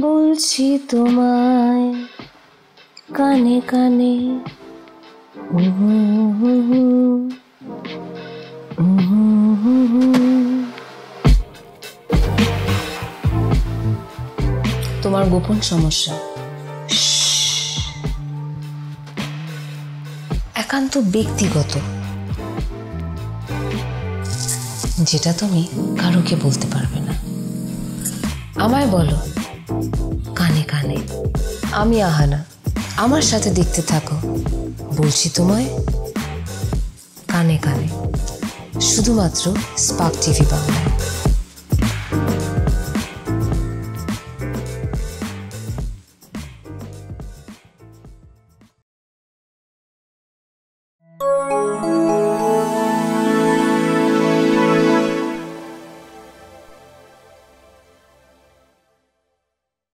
বলছি তোমায় কানে কানে। তোমার গোপন সমস্যা। একান্ত ব্যক্তিগত। যেটা তুমি কারোকে বলতে পারবে না। আমায় বলো কানে কানে। আমি আহানা, আমার সাথে দেখতে থাকো। বলছি তোমায়, কানে কানে। শুধুমাত্র স্পার্ক টিভি বাংলায়।